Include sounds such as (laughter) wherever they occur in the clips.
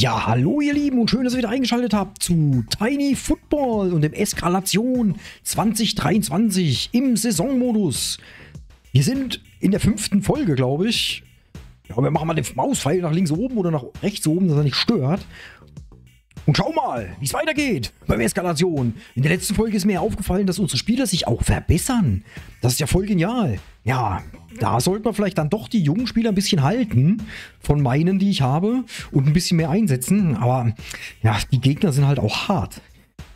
Ja, hallo ihr Lieben und schön, dass ihr wieder eingeschaltet habt zu Tiny Football und dem Eskalation 2023 im Saisonmodus. Wir sind in der fünften Folge, glaube ich. Ja, wir machen mal den Mauspfeil nach links oben oder nach rechts oben, dass er nicht stört. Und schau mal, wie es weitergeht beim Eskalation. In der letzten Folge ist mir aufgefallen, dass unsere Spieler sich auch verbessern. Das ist ja voll genial. Ja, da sollte man vielleicht dann doch die jungen Spieler ein bisschen halten von meinen, die ich habe und ein bisschen mehr einsetzen. Aber ja, die Gegner sind halt auch hart.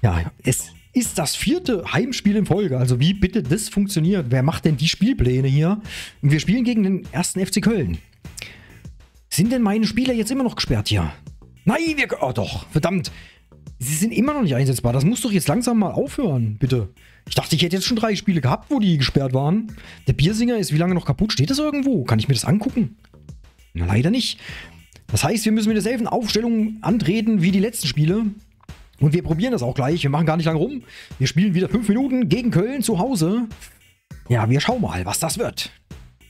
Ja, es ist das vierte Heimspiel in Folge. Also wie bitte das funktioniert? Wer macht denn die Spielpläne hier? Und wir spielen gegen den ersten FC Köln. Sind denn meine Spieler jetzt immer noch gesperrt hier? Nein, wir... Oh doch, verdammt. Sie sind immer noch nicht einsetzbar. Das muss doch jetzt langsam mal aufhören, bitte. Ich dachte, ich hätte jetzt schon drei Spiele gehabt, wo die gesperrt waren. Der Biersinger ist wie lange noch kaputt? Steht das irgendwo? Kann ich mir das angucken? Na, leider nicht. Das heißt, wir müssen mit derselben Aufstellung antreten wie die letzten Spiele. Und wir probieren das auch gleich. Wir machen gar nicht lange rum. Wir spielen wieder fünf Minuten gegen Köln zu Hause. Ja, wir schauen mal, was das wird.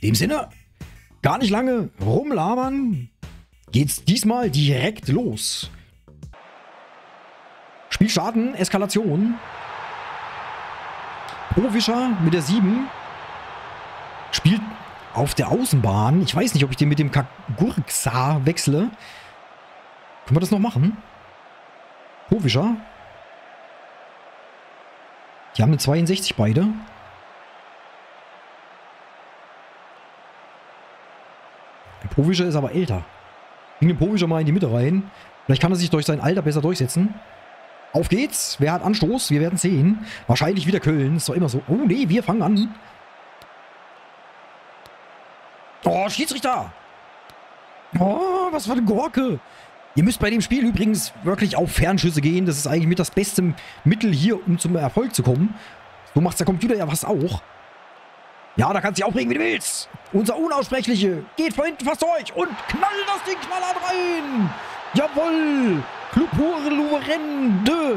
In dem Sinne, gar nicht lange rumlabern. Geht's diesmal direkt los. Spiel starten, Eskalation. Provischer mit der 7 spielt auf der Außenbahn. Ich weiß nicht, ob ich den mit dem Kagurksa wechsle. Können wir das noch machen? Provischer. Die haben eine 62 beide. Der Provischer ist aber älter. Bring den Provischer mal in die Mitte rein. Vielleicht kann er sich durch sein Alter besser durchsetzen. Auf geht's. Wer hat Anstoß? Wir werden sehen. Wahrscheinlich wieder Köln. Ist doch immer so. Oh nee, wir fangen an. Oh, Schiedsrichter. Oh, was für eine Gorke. Ihr müsst bei dem Spiel übrigens wirklich auf Fernschüsse gehen. Das ist eigentlich mit das beste Mittel hier, um zum Erfolg zu kommen. So macht der Computer ja was auch. Ja, da kannst du dich aufregen, wie du willst. Unser Unaussprechliche geht von hinten fast durch und knallt das Ding knallhart rein. Jawoll. Club Louvren de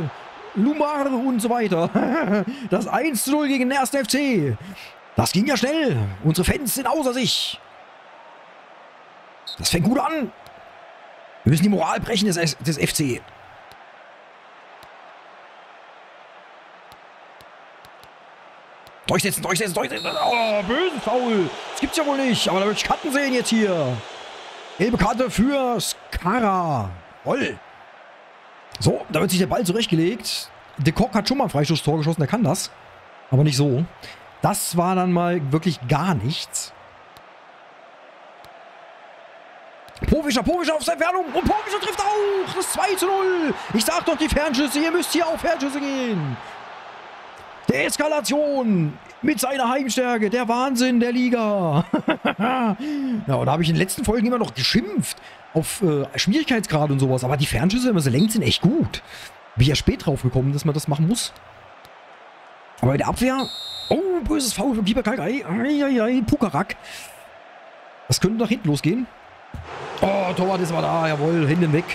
Lumar und so weiter. (laughs) Das 1 zu 0 gegen den 1. FC. Das ging ja schnell. Unsere Fans sind außer sich. Das fängt gut an. Wir müssen die Moral brechen des, des FC. Durchsetzen, durchsetzen, durchsetzen. Oh, bösen Foul. Das gibt's ja wohl nicht. Aber da möchte ich Karten sehen jetzt hier. Gelbe Karte für Skara. Roll. So, da wird sich der Ball zurechtgelegt. De Kock hat schon mal ein Freistoßtor geschossen, der kann das. Aber nicht so. Das war dann mal wirklich gar nichts. Povischer, Povischer auf seine Entfernung. Und Povischer trifft auch. Das 2 zu 0. Ich sag doch die Fernschüsse. Ihr müsst hier auf Fernschüsse gehen. Der Eskalation mit seiner Heimstärke. Der Wahnsinn der Liga. (laughs) ja, und da habe ich in den letzten Folgen immer noch geschimpft auf äh, Schwierigkeitsgrad und sowas. Aber die Fernschüsse, wenn man sie lenkt, sind echt gut. Bin ich ja spät drauf gekommen, dass man das machen muss. Aber in der Abwehr... Oh, böses Foul von Keeper Kalkai. Eieiei, Pukarak. Das könnte nach hinten losgehen. Oh, Torwart ist mal da. Jawohl, hinten weg.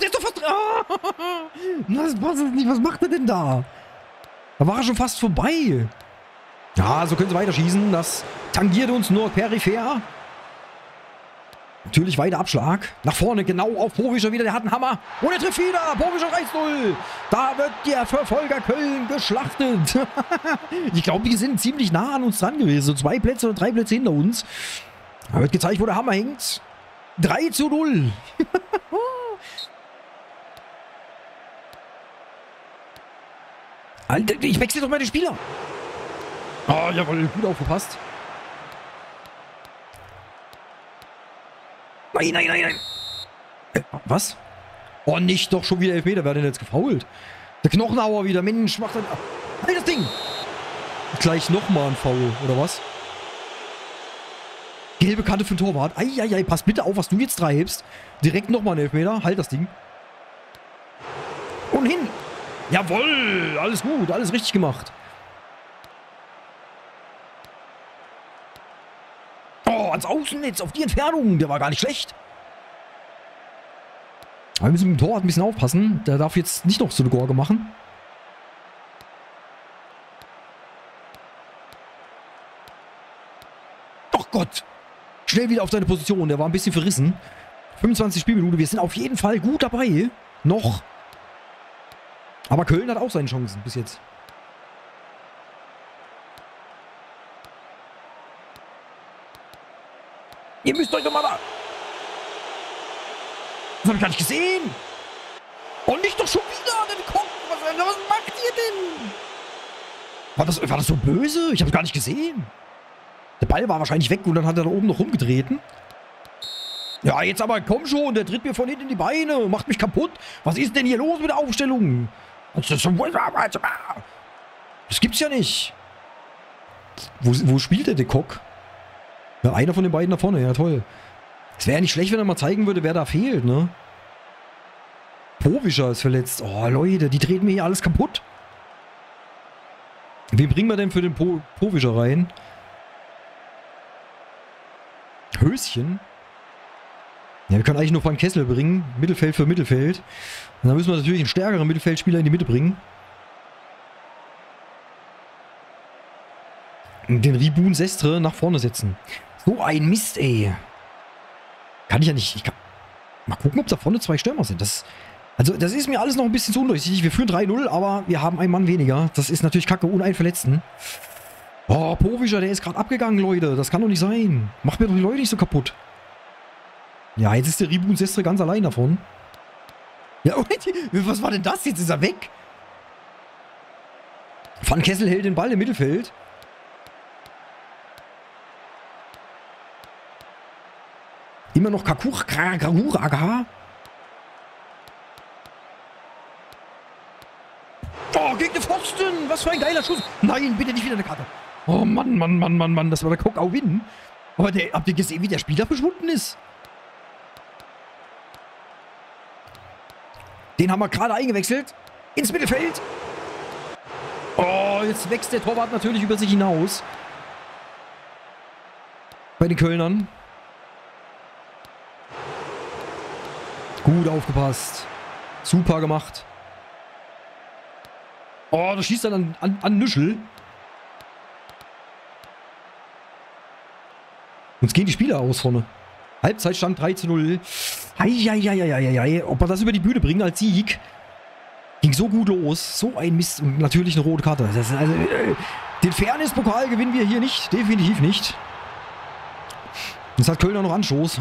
Der ist doch fast... Ah, (laughs) das passt nicht. Was macht er denn da? Da war er schon fast vorbei. Ja, so können sie weiterschießen. Das tangiert uns nur peripher. Natürlich weiter Abschlag. Nach vorne genau auf Povischer wieder. Der hat einen Hammer. Und er trifft wieder. Povischer 1-0. Da wird der Verfolger Köln geschlachtet. (laughs) ich glaube, die sind ziemlich nah an uns dran gewesen. So zwei Plätze oder drei Plätze hinter uns. Da wird gezeigt, wo der Hammer hängt. 3 zu 0. (laughs) Alter, ich wechsle doch mal den Spieler. Oh, jawohl, gut aufgepasst. Nein, nein, nein, nein. Äh, was? Oh, nicht doch schon wieder Elfmeter. Wer hat denn jetzt gefault? Der Knochenhauer wieder. Mensch, macht dann... Halt das Ding! Gleich nochmal ein Foul, oder was? Gelbe Karte für den Torwart. Eieiei, pass bitte auf, was du jetzt treibst. Direkt nochmal ein Elfmeter. Halt das Ding. Und hin. Jawoll, alles gut, alles richtig gemacht. Oh, ans Außennetz, auf die Entfernung. Der war gar nicht schlecht. Aber wir müssen mit dem Torwart ein bisschen aufpassen. Der darf jetzt nicht noch so eine Gorge machen. Doch, Gott. Schnell wieder auf seine Position. Der war ein bisschen verrissen. 25 Spielminuten. Wir sind auf jeden Fall gut dabei. Noch. Aber Köln hat auch seine Chancen bis jetzt. Ihr müsst euch doch mal da... Das hab ich gar nicht gesehen. Und nicht doch schon wieder. Dann kommt, was, was macht ihr denn? War das, war das so böse? Ich habe gar nicht gesehen. Der Ball war wahrscheinlich weg und dann hat er da oben noch rumgetreten. Ja, jetzt aber komm schon. Der tritt mir von hinten in die Beine. Macht mich kaputt. Was ist denn hier los mit der Aufstellung? Das gibt's ja nicht. Wo, wo spielt der, der Cock? Ja, einer von den beiden da vorne. Ja, toll. Es wäre ja nicht schlecht, wenn er mal zeigen würde, wer da fehlt, ne? Povischer ist verletzt. Oh, Leute, die treten mir hier alles kaputt. Wen bringen wir denn für den po Povischer rein? Höschen? Ja, wir können eigentlich nur Van Kessel bringen. Mittelfeld für Mittelfeld. Und dann müssen wir natürlich einen stärkeren Mittelfeldspieler in die Mitte bringen. Und den Ribun Sestre nach vorne setzen. So ein Mist, ey. Kann ich ja nicht. Ich kann mal gucken, ob da vorne zwei Stürmer sind. Das, also, das ist mir alles noch ein bisschen zu undurchsichtig. Wir führen 3-0, aber wir haben einen Mann weniger. Das ist natürlich kacke, ohne einen Verletzten. Oh, Povischer, der ist gerade abgegangen, Leute. Das kann doch nicht sein. Macht mir doch die Leute nicht so kaputt. Ja, jetzt ist der Ribun Sestre ganz allein davon. Ja, (laughs) was war denn das? Jetzt ist er weg. Van Kessel hält den Ball im Mittelfeld. Immer noch Kakur, Kakur, Aga. Oh, gegen den Pfosten. Was für ein geiler Schuss. Nein, bitte nicht wieder eine Karte. Oh Mann, Mann, Mann, Mann, Mann. Das war der Cock-Au-Win. Aber der, habt ihr gesehen, wie der Spieler verschwunden ist? Den haben wir gerade eingewechselt. Ins Mittelfeld. Oh, jetzt wächst der Torwart natürlich über sich hinaus. Bei den Kölnern. Gut aufgepasst. Super gemacht. Oh, das schießt dann an, an, Nüschel. Uns gehen die Spieler aus vorne. Halbzeitstand 3 zu 0. Eieieiei. Ob wir das über die Bühne bringen als Sieg. Ging so gut los. So ein Mist. Und natürlich eine rote Karte. Also, äh, den Fairness-Pokal gewinnen wir hier nicht. Definitiv nicht. Jetzt hat Kölner noch Anstoß.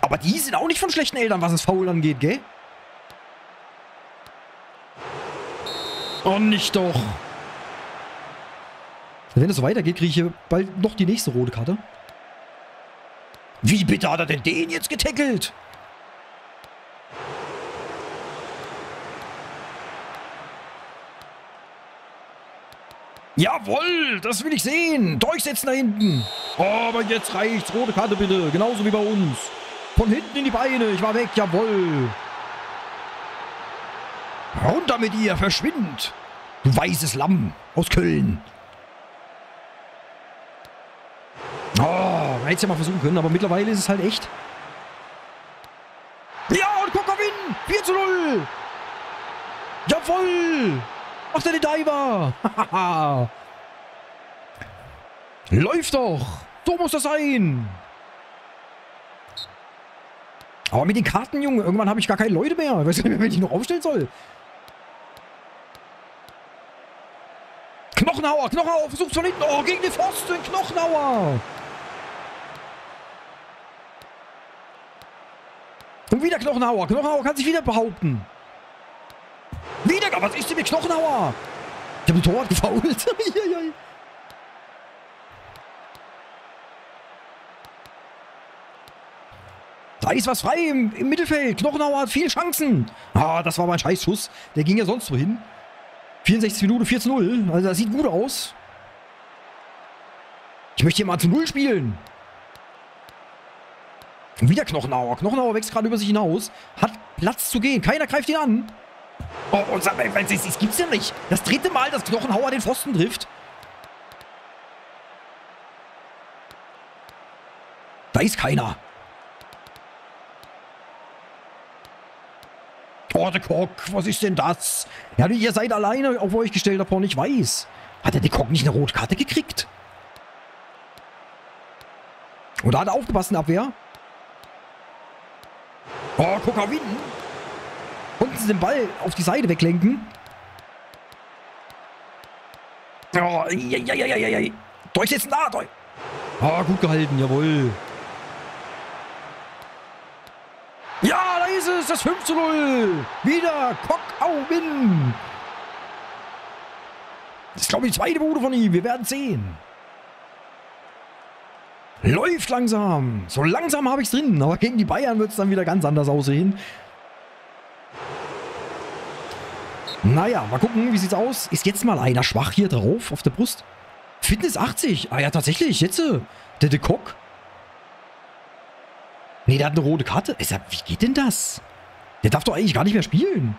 Aber die sind auch nicht von schlechten Eltern, was es Foul angeht, gell? Oh, nicht doch. Wenn es so weitergeht, kriege ich hier bald noch die nächste rote Karte. Wie bitte hat er denn den jetzt getackelt? Jawohl, das will ich sehen. Durchsetzen da hinten. Oh, aber jetzt reicht's. Rote Karte bitte. Genauso wie bei uns. Von hinten in die Beine. Ich war weg. Jawohl. Runter mit ihr. Verschwind. Du weißes Lamm aus Köln. Oh, man hätte es ja mal versuchen können, aber mittlerweile ist es halt echt. Ja, und ihn. 4 zu 0. Jawoll. Macht er den Diver. (laughs) Läuft doch. So muss das sein. Aber mit den Karten, Junge, irgendwann habe ich gar keine Leute mehr. Ich weiß nicht mehr, wen ich noch aufstellen soll. Knochenhauer, Knochenhauer, versucht von hinten. Oh, gegen den Pfosten, Knochenhauer. Und wieder Knochenhauer. Knochenhauer kann sich wieder behaupten. Wieder, was ist denn mit Knochenhauer? Ich habe den Torwart gefault. (laughs) Da ist was frei im, im, Mittelfeld. Knochenhauer hat viele Chancen. Ah, das war mein Scheißschuss. Der ging ja sonst wohin. 64 Minuten 4 zu 0. Also das sieht gut aus. Ich möchte hier mal zu 0 spielen. Und wieder Knochenauer. Knochenauer wächst gerade über sich hinaus. Hat Platz zu gehen. Keiner greift ihn an. Oh, und sag, das, das gibt's ja nicht. Das dritte Mal, dass Knochenhauer den Pfosten trifft. Da ist keiner. Oh, der Cock, was ist denn das? Ja, ihr seid alleine auf euch gestellt, davon ich weiß. Hat der de Cock nicht eine rote Karte gekriegt? Oder hat er aufgepasst in Abwehr? Oh, Kokawin. Konnten sie den Ball auf die Seite weglenken? Oh, ja, ja, ja, ja, ja. Durchsetzen da, durch. Oh, gut gehalten, jawohl. Ja, da ist es, das 5 zu 0. Wieder Kokawin. Das ist, glaube ich, die zweite Bude von ihm. Wir werden sehen. Läuft langsam. So langsam habe ich es drin. Aber gegen die Bayern wird es dann wieder ganz anders aussehen. Naja, mal gucken, wie sieht's aus. Ist jetzt mal einer schwach hier drauf auf der Brust? Fitness 80. Ah ja, tatsächlich. Jetzt. Äh, der De Kock. Nee, der hat eine rote Karte. Wie geht denn das? Der darf doch eigentlich gar nicht mehr spielen.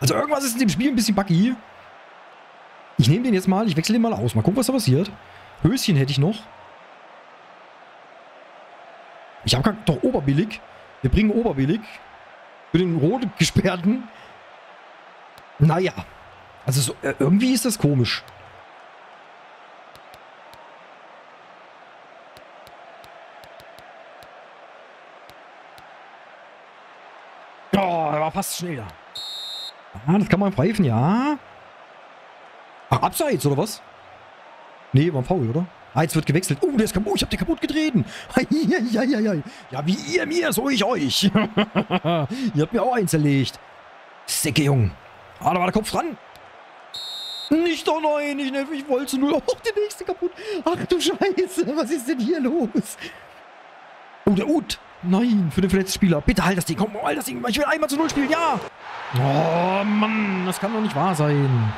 Also irgendwas ist in dem Spiel ein bisschen buggy. Ich nehme den jetzt mal. Ich wechsle den mal aus. Mal gucken, was da passiert. Höschen hätte ich noch. Ich habe doch Oberbillig. Wir bringen Oberbillig. Für den rot gesperrten. Naja. Also so, äh, irgendwie ist das komisch. Oh, er war fast schneller. Ah, das kann man pfeifen, ja. Ach, abseits, oder was? Nee, war ein Foul, oder? Ah, jetzt wird gewechselt. Oh, der ist kaputt. Ich hab den kaputt getreten. Ja. wie ihr mir, so ich euch. (laughs) ihr habt mir auch eins erlegt. Säcke, Jung. Ah, da war der Kopf dran. Nicht doch, nein, ich, ich wollte nur. Oh, der nächste kaputt. Ach du Scheiße, was ist denn hier los? Oh, der Ut. Nein, für den verletzten Spieler. Bitte halt das Ding. Komm, halt das Ding. Ich will einmal zu Null spielen, ja. Oh, Mann, das kann doch nicht wahr sein.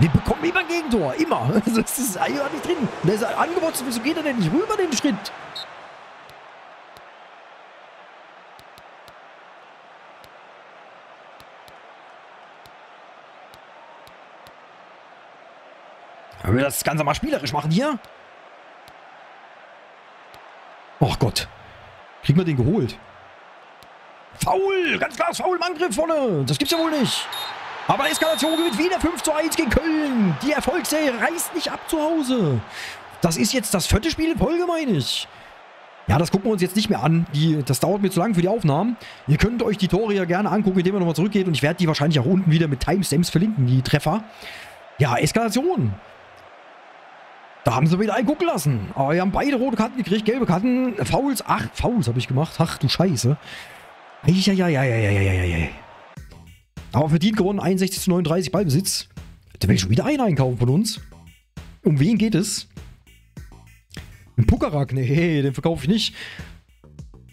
Wir bekommen immer ein Gegentor. Immer. (laughs) Das ist einfach nicht drin. Der ist angewurzelt. Wieso geht er denn nicht rüber den Schritt? Können wir das Ganze mal spielerisch machen hier? Oh Gott. Kriegen wir den geholt? Faul! Ganz klar, Faul im Angriff vorne. Das gibt's ja wohl nicht. Aber Eskalation gewinnt wieder 5 zu 1 gegen Köln. Die Erfolgsserie reißt nicht ab zu Hause. Das ist jetzt das vierte Spiel in Folge, meine ich. Ja, das gucken wir uns jetzt nicht mehr an. Die, das dauert mir zu lang für die Aufnahmen. Ihr könnt euch die Tore ja gerne angucken, indem ihr nochmal zurückgeht. Und ich werde die wahrscheinlich auch unten wieder mit Timestamps verlinken, die Treffer. Ja, Eskalation. Da haben sie wieder einen gucken lassen. Aber wir haben beide rote Karten gekriegt, gelbe Karten. Fouls. Ach, Fouls habe ich gemacht. Ach, du Scheiße. Eieieiei. Aber verdient gewonnen, 61 zu 39 Ballbesitz. Da will ich schon wieder einen einkaufen von uns. Um wen geht es? Ein Pukarak? Nee, den verkaufe ich nicht.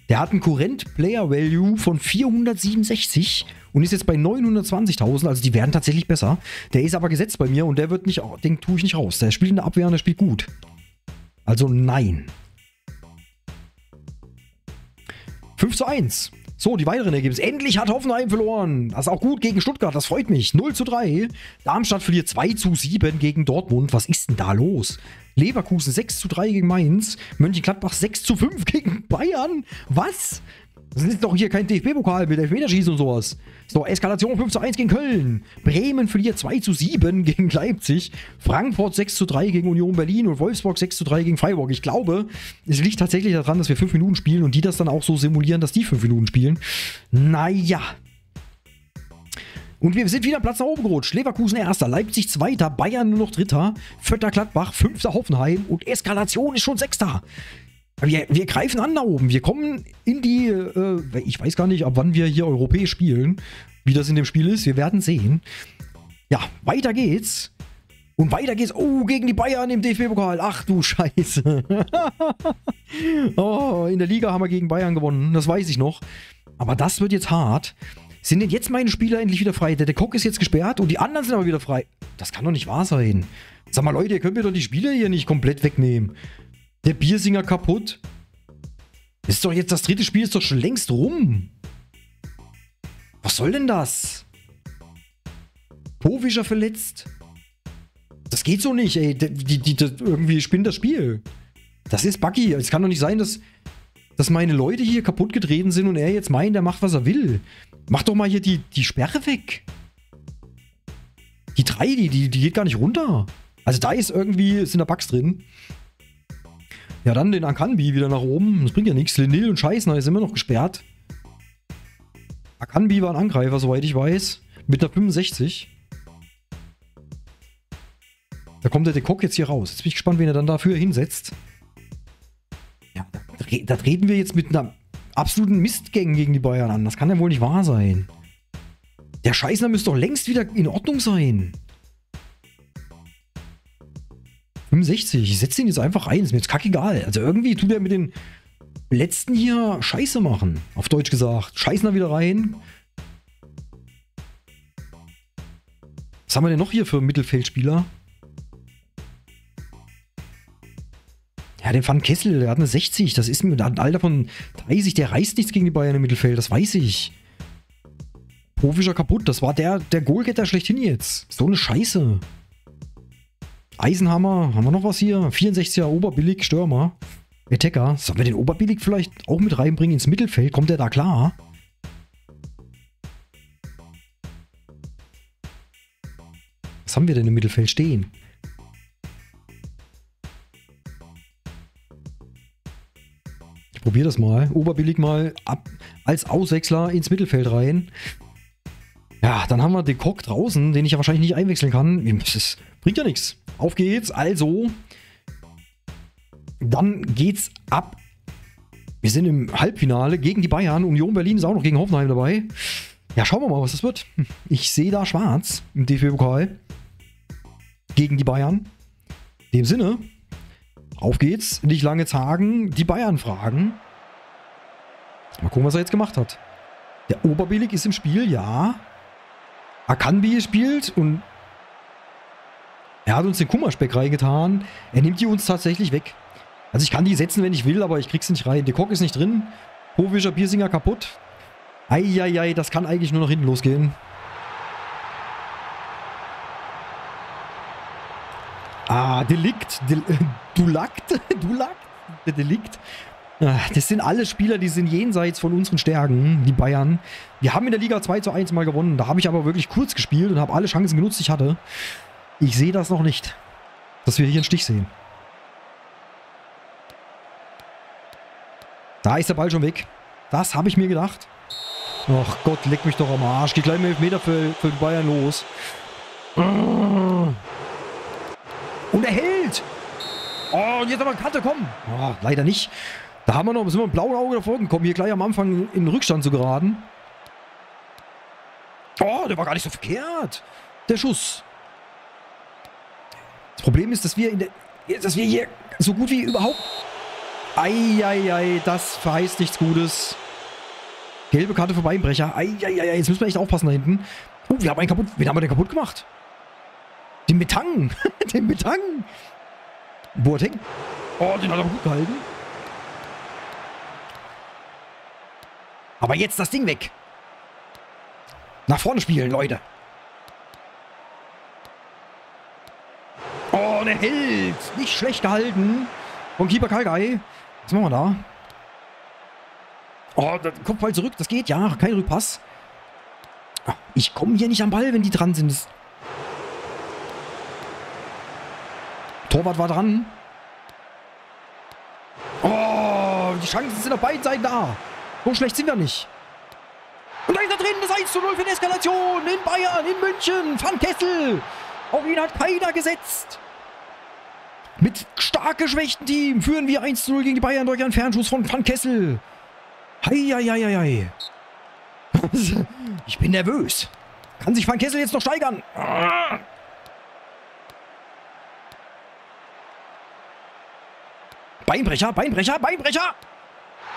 Der hat einen Current Player Value von 467 und ist jetzt bei 920.000. Also die werden tatsächlich besser. Der ist aber gesetzt bei mir und der wird nicht, den tue ich nicht raus. Der spielt in der Abwehr und der spielt gut. Also nein. 5 zu 1. So, die weiteren Ergebnisse. Endlich hat Hoffenheim verloren. Das ist auch gut gegen Stuttgart. Das freut mich. 0 zu 3. Darmstadt verliert 2 zu 7 gegen Dortmund. Was ist denn da los? Leverkusen 6 zu 3 gegen Mainz. Mönchengladbach 6 zu 5 gegen Bayern. Was? Das ist doch hier kein DFB-Pokal mit Elfmeterschießen und sowas. So, Eskalation 5 zu 1 gegen Köln. Bremen verliert 2 zu 7 (laughs) gegen Leipzig. Frankfurt 6 zu 3 gegen Union Berlin und Wolfsburg 6 zu 3 gegen Freiburg. Ich glaube, es liegt tatsächlich daran, dass wir 5 Minuten spielen und die das dann auch so simulieren, dass die 5 Minuten spielen. Naja. Und wir sind wieder Platz nach oben gerutscht. Leverkusen erster, Leipzig zweiter, Bayern nur noch dritter, vierter Gladbach, fünfter Hoffenheim und Eskalation ist schon sechster. Wir, wir greifen an da oben. Wir kommen in die, äh, ich weiß gar nicht, ab wann wir hier europäisch spielen, wie das in dem Spiel ist. Wir werden sehen. Ja, weiter geht's. Und weiter geht's. Oh, gegen die Bayern im DFB-Pokal. Ach du Scheiße. (laughs) oh, in der Liga haben wir gegen Bayern gewonnen. Das weiß ich noch. Aber das wird jetzt hart. Sind denn jetzt meine Spieler endlich wieder frei? Der, der ist jetzt gesperrt und die anderen sind aber wieder frei. Das kann doch nicht wahr sein. Sag mal, Leute, ihr könnt mir doch die Spieler hier nicht komplett wegnehmen. Der Biersinger kaputt. Ist doch jetzt das dritte Spiel, ist doch schon längst rum. Was soll denn das? Povischer verletzt. Das geht so nicht, ey. Die, die, die, irgendwie spinnt das Spiel. Das ist buggy. Es kann doch nicht sein, dass... dass meine Leute hier kaputt getreten sind und er jetzt meint, er macht, was er will. Mach doch mal hier die, die Sperre weg. Die 3, die, die, die geht gar nicht runter. Also da ist irgendwie, sind da Bugs drin. Ja, dann den Akanbi wieder nach oben. Das bringt ja nichts. Lenil und Scheißner ist immer noch gesperrt. Akanbi war ein Angreifer, soweit ich weiß. Mit einer 65. Da kommt der Dekok jetzt hier raus. Jetzt bin ich gespannt, wen er dann dafür hinsetzt. Ja, da, treten wir jetzt mit einer absoluten Mistgang gegen die Bayern an. Das kann ja wohl nicht wahr sein. Der Scheißner müsste doch längst wieder in Ordnung sein. 65. Ich setze ihn jetzt einfach ein. Ist mir jetzt kackegal. Also irgendwie tut er mit den letzten hier Scheiße machen. Auf Deutsch gesagt. Scheißner wieder rein. Was haben wir denn noch hier für Mittelfeldspieler? Ja, den Van Kessel, der hat eine 60. Das ist einem Alter von 30. Der reißt nichts gegen die Bayern im Mittelfeld. Das weiß ich. Profischer kaputt. Das war der, der Goalgetter schlechthin jetzt. So eine Scheiße. Eisenhammer. Haben wir noch was hier? 64er Oberbillig Stürmer. Attacker. Sollen wir den Oberbillig vielleicht auch mit reinbringen ins Mittelfeld? Kommt der da klar? Was haben wir denn im Mittelfeld stehen? Ich probiere das mal. Oberbillig mal ab als Auswechsler ins Mittelfeld rein. Ja, dann haben wir den Cock draußen, den ich ja wahrscheinlich nicht einwechseln kann. Das bringt ja nichts. Auf geht's. Also, dann geht's ab. Wir sind im Halbfinale gegen die Bayern. Union Berlin ist auch noch gegen Hoffenheim dabei. Ja, schauen wir mal, was das wird. Ich sehe da schwarz im DFB-Pokal. Gegen die Bayern. In dem Sinne, auf geht's. Nicht lange zagen. Die Bayern fragen. Mal gucken, was er jetzt gemacht hat. Der Oberbillig ist im Spiel, ja. Akanbi spielt und er hat uns den Kummerspeck reingetan. Er nimmt die uns tatsächlich weg. Also ich kann die setzen, wenn ich will, aber ich krieg's nicht rein. Der Kock ist nicht drin. Hovischer Biersinger kaputt. Eieiei, das kann eigentlich nur nach hinten losgehen. Ah, Delikt. Del (laughs) Dulakt. Dulakt. (laughs) Delikt. Ah, das sind alle Spieler, die sind jenseits von unseren Stärken, die Bayern. Wir haben in der Liga 2 zu 1 mal gewonnen. Da habe ich aber wirklich kurz gespielt und habe alle Chancen genutzt, die ich hatte. Ich sehe das noch nicht, dass wir hier einen Stich sehen. Da ist der Ball schon weg. Das habe ich mir gedacht. Ach Gott, leck mich doch am Arsch. Geht gleich mit Meter für, für Bayern los. Und er hält. Oh, und jetzt aber Kante, komm. Oh, leider nicht. Da haben wir noch, sind wir ein blauen Auge davor gekommen, hier gleich am Anfang in den Rückstand zu geraten. Oh, der war gar nicht so verkehrt. Der Schuss. Das Problem ist, dass wir, in der, dass wir hier so gut wie überhaupt... Eieiei, das verheißt nichts Gutes. Gelbe Karte für Beinbrecher. Eieiei, jetzt müssen wir echt aufpassen da hinten. Oh, wir haben einen kaputt. Wen haben wir denn kaputt gemacht? Den Metang. (laughs) den Metang. Boateng. Oh, den hat er gut gehalten. Aber jetzt das Ding weg. Nach vorne spielen, Leute. Oh, der Held. Nicht schlecht gehalten. Vom Keeper Kalgai. Was machen wir da? Oh, der Kopfball zurück. Das geht, ja. Kein Rückpass. Ah, ich komme hier nicht am Ball, wenn die dran sind. Das Torwart war dran. Oh, die Chancen sind auf beiden Seiten da. So schlecht sind wir nicht. Und da ist er drin, das 1 zu 0 für die Eskalation in Bayern, in München. Van Kessel. Auf ihn hat keiner gesetzt. Mit stark geschwächten Team führen wir 1 zu 0 gegen die Bayern durch einen Fernschuss von Van Kessel. Heieieiei. (laughs) Ich bin nervös. Kann sich Van Kessel jetzt noch steigern? Beinbrecher, Beinbrecher, Beinbrecher!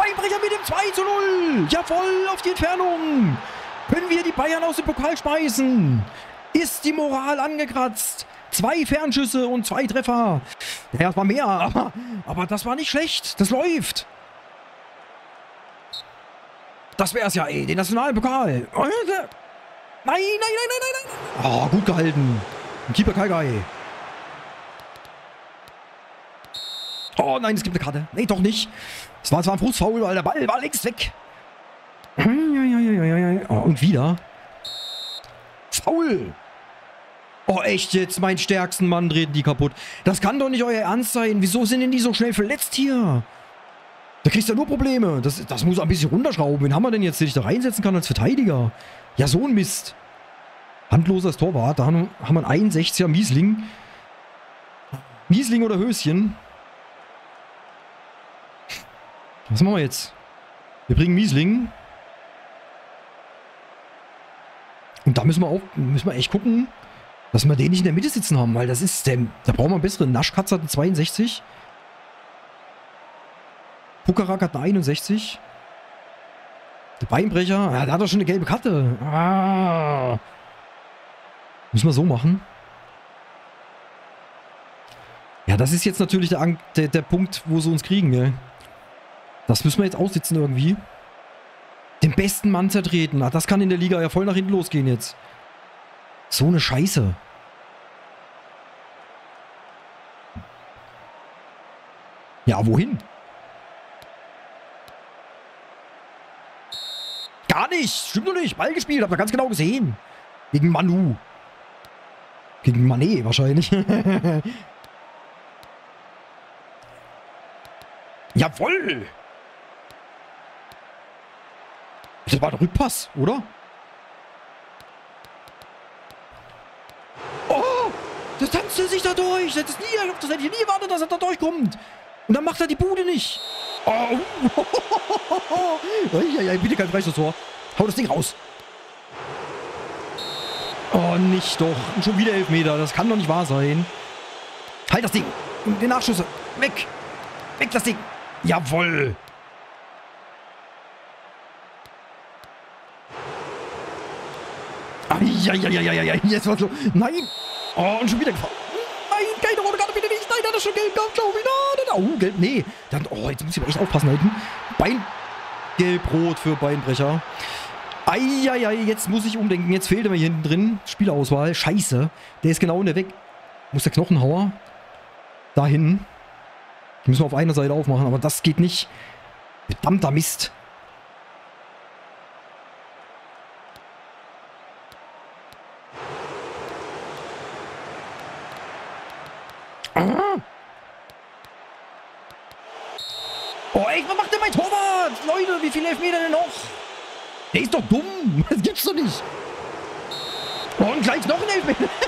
Beinbrecher mit dem 2 zu 0. Jawohl, auf die Entfernung. Können wir die Bayern aus dem Pokal speisen? Ist die Moral angekratzt? Zwei Fernschüsse und zwei Treffer. Ja, es war mehr, aber, aber das war nicht schlecht. Das läuft. Das wär's ja, ey. Den nationalen Pokal. Nein, nein, nein, nein, nein. Oh, gut gehalten. Keeper Kai Oh nein, es gibt eine Karte. Nee, doch nicht. Es war zwar ein Fußfaul, weil der Ball war links weg. Oh, und wieder. Faul. Oh, echt jetzt, meinen stärksten Mann treten die kaputt. Das kann doch nicht euer Ernst sein. Wieso sind denn die so schnell verletzt hier? Da kriegst du ja nur Probleme. Das, das muss ein bisschen runterschrauben. Wen haben wir denn jetzt, den ich da reinsetzen kann als Verteidiger? Ja, so ein Mist. Handloses Torwart. Da haben wir einen 61er Miesling. Miesling oder Höschen? Was machen wir jetzt? Wir bringen Miesling. Und da müssen wir auch, müssen wir echt gucken, dass wir den nicht in der Mitte sitzen haben, weil das ist, der, da brauchen wir einen besseren. Naschkatz hat eine 62. Pukarak hat eine 61. Der Beinbrecher, ja, der hat doch schon eine gelbe Karte. Ah. Müssen wir so machen. Ja, das ist jetzt natürlich der, der, der Punkt, wo sie uns kriegen, ja. Das müssen wir jetzt aussitzen irgendwie. Den besten Mann zertreten. Das kann in der Liga ja voll nach hinten losgehen jetzt. So eine Scheiße. Ja, wohin? Gar nicht. Stimmt doch nicht. Ball gespielt. Habt ihr ganz genau gesehen. Gegen Manu. Gegen Manet wahrscheinlich. (laughs) Jawoll. Das war der Rückpass, oder? Oh, das tanzt er sich da durch. Das, ist nie, das hätte ich nie erwartet, dass er da durchkommt. Und dann macht er die Bude nicht. Oh. ja, ja, bitte kein Freistoßtor. Hau das Ding raus. Oh, nicht doch. Und schon wieder Elfmeter. Das kann doch nicht wahr sein. Halt das Ding. Den Nachschuss. Weg. Weg das Ding. Jawoll. Eieieiei, jetzt war so. Nein! Oh, und schon wieder gefahren. Nein, keine rote Karte, bitte nicht. Nein, hat er schon gelb glaube ich. Oh, gelb, nee. Dann, oh, jetzt muss ich aber echt aufpassen da hinten. Bein. Gelb-rot für Beinbrecher. Eieiei, jetzt muss ich umdenken. Jetzt fehlt er mir hier hinten drin. Spielauswahl. Scheiße. Der ist genau in der Weg. Muss der Knochenhauer. Da hinten. Die müssen wir auf einer Seite aufmachen, aber das geht nicht. Verdammter Mist. Wie viele Elfmeter denn noch? Der ist doch dumm. (laughs) Das gibt's doch nicht. und gleich noch ein Elfmeter. (laughs)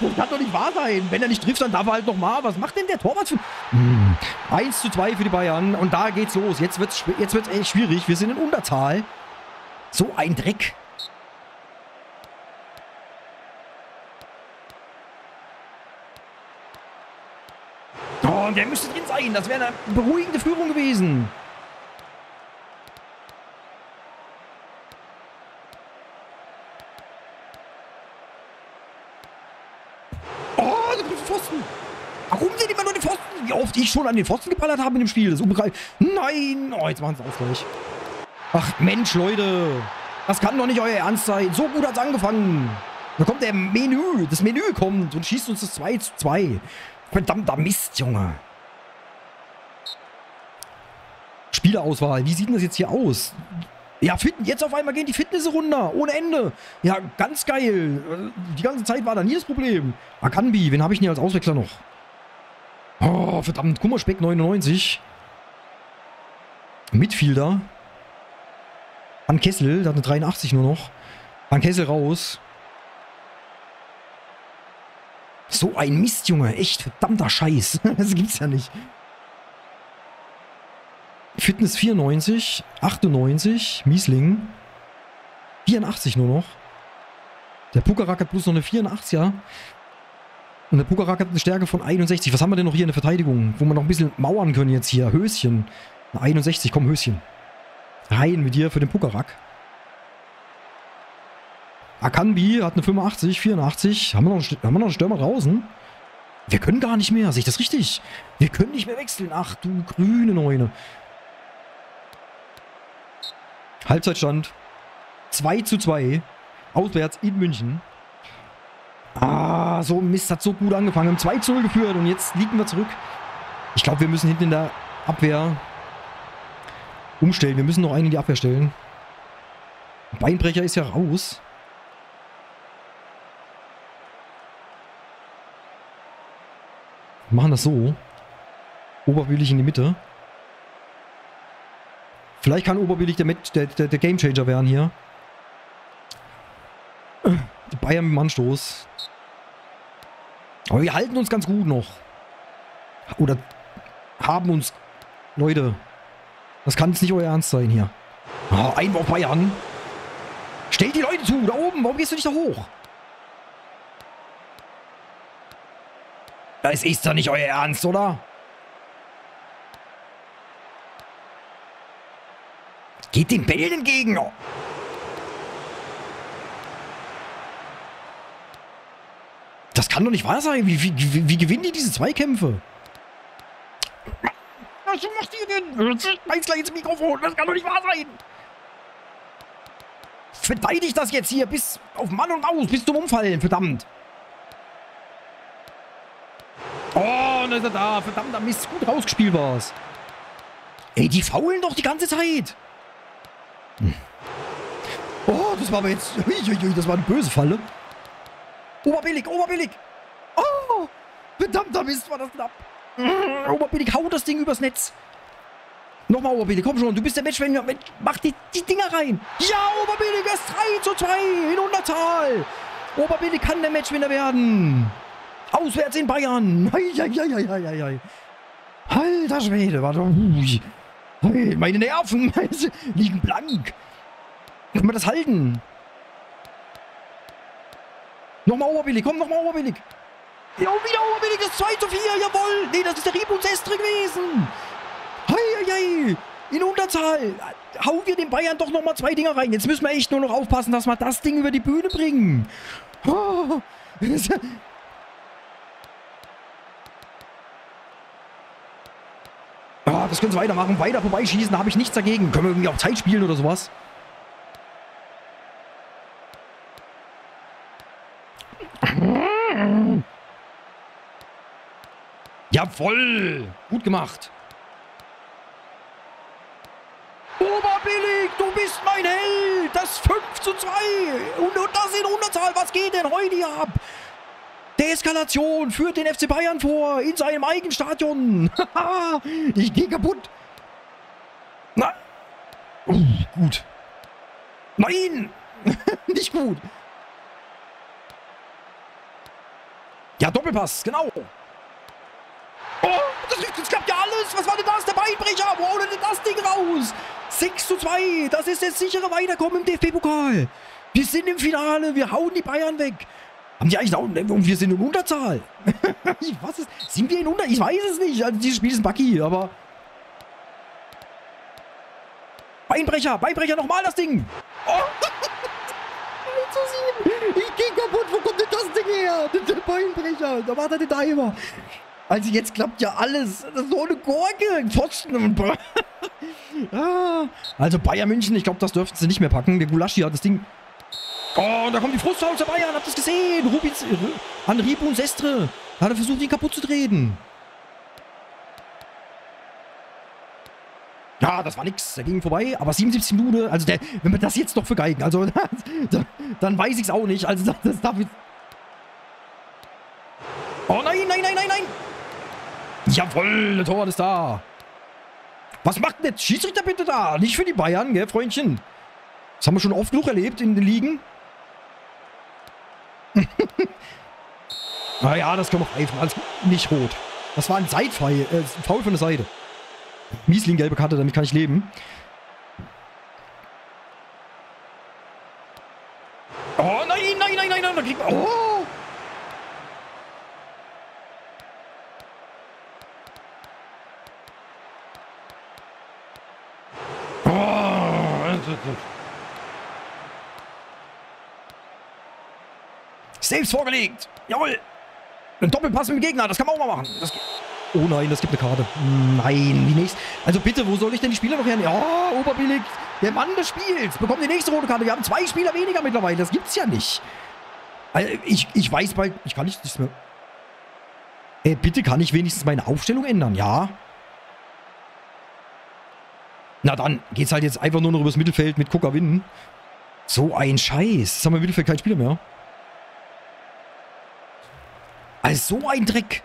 Das kann doch nicht wahr sein. Wenn er nicht trifft, dann darf er halt nochmal. Was macht denn der Torwart für... Hm. 1 zu 2 für die Bayern. Und da geht's los. Jetzt wird's, jetzt wird's echt schwierig. Wir sind in Unterzahl. So ein Dreck. Oh, der müsste drin sein. Das wäre eine beruhigende Führung gewesen. oft ich schon an den Pfosten geballert habe in dem Spiel. Das ist unbegreiflich. Nein! Oh, jetzt machen sie Ausgleich. Ach, Mensch, Leute. Das kann doch nicht euer Ernst sein. So gut hat es angefangen. Da kommt der Menü. Das Menü kommt und schießt uns das 2 zu 2. Verdammter Mist, Junge. Spielerauswahl. Wie sieht denn das jetzt hier aus? Ja, Fitness. Jetzt auf einmal gehen die Fitness runter. Ohne Ende. Ja, ganz geil. Die ganze Zeit war da nie das Problem. Akanbi, wen habe ich denn hier als Auswechsler noch? Oh, verdammt. Kummerspeck 99. Midfielder. Van Kessel, der hat eine 83 nur noch. Van Kessel raus. So ein Mist, Junge. Echt verdammter Scheiß. (laughs) das gibt's ja nicht. Fitness 94, 98, Miesling. 84 nur noch. Der Pukarak hat bloß noch eine 84er. Und der Pukarak hat eine Stärke von 61. Was haben wir denn noch hier in der Verteidigung? Wo wir noch ein bisschen mauern können jetzt hier. Höschen. Eine 61, komm, Höschen. Rein mit dir für den Pukarak. Akanbi hat eine 85, 84. Haben wir noch einen, haben wir noch einen Stürmer draußen? Wir können gar nicht mehr. Sehe ich das richtig? Wir können nicht mehr wechseln. Ach du grüne Neune. Halbzeitstand 2 zu 2. Auswärts in München. Ah, so Mist hat so gut angefangen. Haben 2 zu 0 geführt und jetzt liegen wir zurück. Ich glaube, wir müssen hinten in der Abwehr umstellen. Wir müssen noch einen in die Abwehr stellen. Beinbrecher ist ja raus. Machen das so. Oberbillig in die Mitte. Vielleicht kann Oberbillig der, der, der, der Gamechanger werden hier. Bayern mit dem Anstoß. Aber wir halten uns ganz gut noch. Oder haben uns... Leute, das kann jetzt nicht euer Ernst sein hier. Oh, Einwurf Bayern. Stell die Leute zu, da oben. Warum gehst du nicht da hoch? Das ist doch nicht euer Ernst, oder? Geht den Bällen entgegen. Das kann doch nicht wahr sein. Wie, wie, wie, wie gewinnen die diese Zweikämpfe? Was macht ihr denn? Schmeiß gleich ins Mikrofon. Das kann doch nicht wahr sein. Verteidigt das jetzt hier bis auf Mann und Maus, bis zum Umfallen, verdammt. Und ist er da. Verdammter Mist, gut rausgespielt war's. Ey, die faulen doch die ganze Zeit. Hm. Oh, das war aber jetzt... Das war eine böse Falle. Oberbillig, oberbillig. Oh, verdammter Mist, war das knapp. Mm, oberbillig, hau das Ding übers Netz. Nochmal Oberbillig, komm schon, du bist der Matchwinner. Mach die, die Dinger rein. Ja, Oberbillig, es 3 zu 2 in Unterzahl. Oberbillig kann der Matchwinner werden. Auswärts in Bayern. Eieieiei. Alter Schwede, warte. Meine Nerven (laughs) liegen blank. Kann man das halten? Nochmal oberbillig, komm, nochmal oberbillig. Ja, wieder oberbillig, das 2 zu 4, jawohl. Nee, das ist der Ribus Estre gewesen. Heieiei, in Unterzahl. Hauen wir den Bayern doch nochmal zwei Dinger rein. Jetzt müssen wir echt nur noch aufpassen, dass wir das Ding über die Bühne bringen. (laughs) Oh. Das können sie weitermachen. Weiter vorbeischießen, da habe ich nichts dagegen. Können wir irgendwie auf Zeit spielen oder sowas? Jawoll! Gut gemacht. Oberbillig, du bist mein Held! Das 5 zu 2! Und, und das in Unterzahl, was geht denn heute hier ab? Der Eskalation führt den FC Bayern vor in seinem eigenen Stadion. (laughs) ich gehe kaputt. Na. Uh, gut. Nein! (laughs) Nicht gut. Ja, Doppelpass, genau. Oh, das, das klappt ja alles. Was war denn das? Der Beinbrecher. Wo holt denn das Ding raus? 6 zu 2. Das ist das sichere Weiterkommen im DFB-Pokal. Wir sind im Finale. Wir hauen die Bayern weg. Haben die eigentlich auch... Wir sind in Unterzahl. (laughs) Was ist... Sind wir in Unterzahl? Ich weiß es nicht. Also dieses Spiel ist Bucky, aber... Beinbrecher. Beinbrecher. Nochmal das Ding. Oh. (laughs) Ich geh kaputt. Wo kommt denn das Ding her? (laughs) Der Beinbrecher. Da war der Diver. Also jetzt klappt ja alles. Das ist so eine Gurke. Pfosten und... ah. Also Bayern München, ich glaube, das dürften sie nicht mehr packen. Der Gulaschi hat das Ding... Oh, und da kommt die Frust der Bayern. Habt ihr das gesehen? Rubins, äh, Sestre. Da hat er versucht, ihn kaputt zu treten. Ja, das war nix. Der ging vorbei. Aber 77 Minuten, also der, wenn wir das jetzt noch für Geigen, also (laughs) dann weiß ich es auch nicht. Also das, das darf ich... Oh nein, nein, nein, nein, nein. Jawohl, der Tor ist da. Was macht denn der Schiedsrichter bitte da? Nicht für die Bayern, gell, Freundchen? Das haben wir schon oft genug erlebt in den Ligen. (laughs) naja, das können wir pfeifen. Also nicht rot. Das war ein Seitfall, äh, Foul von der Seite. Miesling gelbe Karte, damit kann ich leben. Oh nein, nein, nein, nein, nein. Oh! Saves vorgelegt. Jawohl. Ein Doppelpass mit dem Gegner, das kann man auch mal machen. Das oh nein, das gibt eine Karte. Nein, die nächste. Also bitte, wo soll ich denn die Spieler noch her? Ja, Oberbillig. Der Mann des Spiels bekommt die nächste rote Karte. Wir haben zwei Spieler weniger mittlerweile. Das gibt's ja nicht. Also ich, ich weiß bald, ich kann nicht mehr. Äh, bitte kann ich wenigstens meine Aufstellung ändern, ja? Na dann geht's halt jetzt einfach nur noch übers Mittelfeld mit Kokawin. So ein Scheiß. Jetzt haben wir im Mittelfeld kein Spieler mehr. Also so ein Dreck.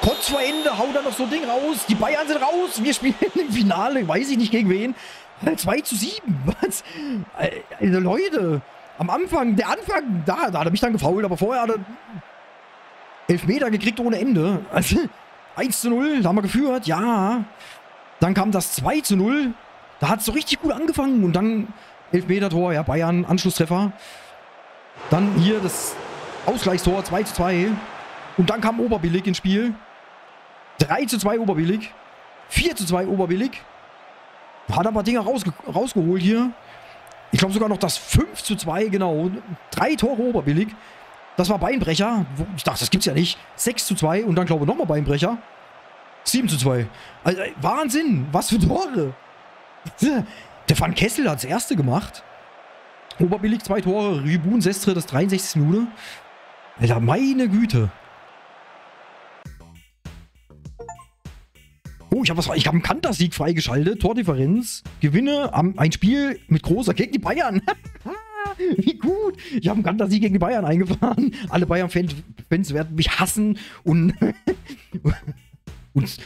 Kurz vor Ende haut er noch so ein Ding raus. Die Bayern sind raus. Wir spielen (laughs) im Finale. Weiß ich nicht gegen wen. 2 zu 7. (laughs) Was? Also Leute. Am Anfang, der Anfang, da, da hat er mich dann gefault. Aber vorher hat er Elfmeter gekriegt ohne Ende. Also (laughs) 1 zu 0. Da haben wir geführt. Ja. Dann kam das 2 zu 0. Da hat es so richtig gut angefangen. Und dann Elfmeter-Tor. Ja, Bayern, Anschlusstreffer. Dann hier das Ausgleichstor 2 zu 2. Und dann kam Oberbillig ins Spiel. 3 zu 2 Oberbillig. 4 zu 2 Oberbillig. Hat ein paar Dinge rausge rausgeholt hier. Ich glaube sogar noch das 5 zu 2, genau. Drei Tore Oberbillig. Das war Beinbrecher. Ich dachte, das gibt's ja nicht. 6 zu 2 und dann glaube ich nochmal Beinbrecher. 7 zu 2. Also, Wahnsinn. Was für Tore. (laughs) Der Van Kessel hat das erste gemacht. Oberbillig zwei Tore. Ribun Sestre das 63. Minute. Alter, meine Güte. Oh, ich habe hab einen Kantersieg freigeschaltet. Tordifferenz. Gewinne am, ein Spiel mit großer gegen die Bayern. (laughs) Wie gut. Ich habe einen Kantersieg gegen die Bayern eingefahren. Alle Bayern-Fans werden mich hassen und, (laughs) und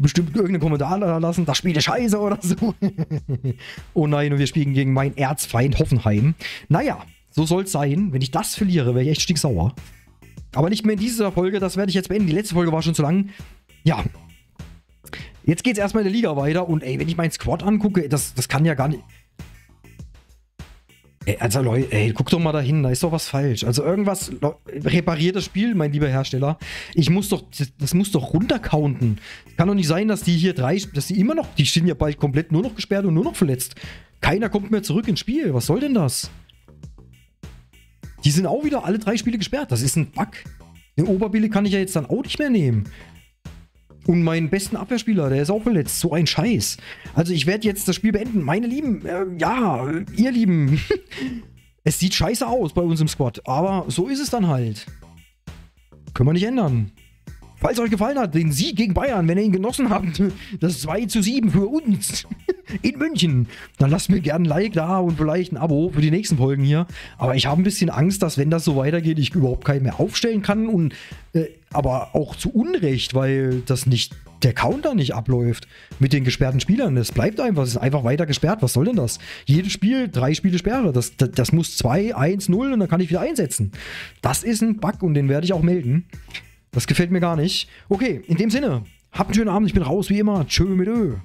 bestimmt irgendeinen Kommentar da lassen. Das Spiel ist scheiße oder so. (laughs) oh nein, und wir spielen gegen meinen Erzfeind Hoffenheim. Naja, so soll es sein. Wenn ich das verliere, wäre ich echt stinksauer. Aber nicht mehr in dieser Folge. Das werde ich jetzt beenden. Die letzte Folge war schon zu lang. Ja, Jetzt geht es erstmal in der Liga weiter und ey, wenn ich meinen Squad angucke, das, das kann ja gar nicht. Ey, also Leute, ey, guck doch mal dahin, da ist doch was falsch. Also irgendwas repariert das Spiel, mein lieber Hersteller. Ich muss doch, das, das muss doch runtercounten. Kann doch nicht sein, dass die hier drei, dass die immer noch, die sind ja bald komplett nur noch gesperrt und nur noch verletzt. Keiner kommt mehr zurück ins Spiel. Was soll denn das? Die sind auch wieder alle drei Spiele gesperrt. Das ist ein Bug. Den Oberbillig kann ich ja jetzt dann auch nicht mehr nehmen. Und meinen besten Abwehrspieler, der ist auch verletzt. So ein Scheiß. Also ich werde jetzt das Spiel beenden. Meine Lieben, äh, ja, ihr Lieben. (laughs) es sieht scheiße aus bei uns im Squad. Aber so ist es dann halt. Können wir nicht ändern. Falls euch gefallen hat, den Sieg gegen Bayern, wenn ihr ihn genossen habt, (laughs) das 2 zu 7 für uns (laughs) in München, dann lasst mir gerne ein Like da und vielleicht ein Abo für die nächsten Folgen hier. Aber ich habe ein bisschen Angst, dass wenn das so weitergeht, ich überhaupt keinen mehr aufstellen kann und äh, aber auch zu Unrecht, weil das nicht der Counter nicht abläuft mit den gesperrten Spielern. Es bleibt einfach, es ist einfach weiter gesperrt. Was soll denn das? Jedes Spiel, drei Spiele Sperre. Das, das, das muss 2, 1, 0 und dann kann ich wieder einsetzen. Das ist ein Bug und den werde ich auch melden. Das gefällt mir gar nicht. Okay, in dem Sinne, habt einen schönen Abend. Ich bin raus wie immer. Tschö mit Ö.